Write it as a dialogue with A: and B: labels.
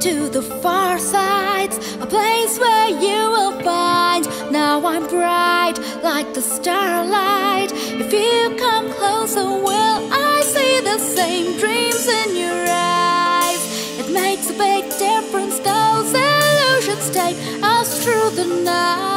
A: to the far sides, a place where you will find. Now I'm bright like the starlight. If you come closer, will I see the same dreams in your eyes? It makes a big difference, those illusions take us through the night.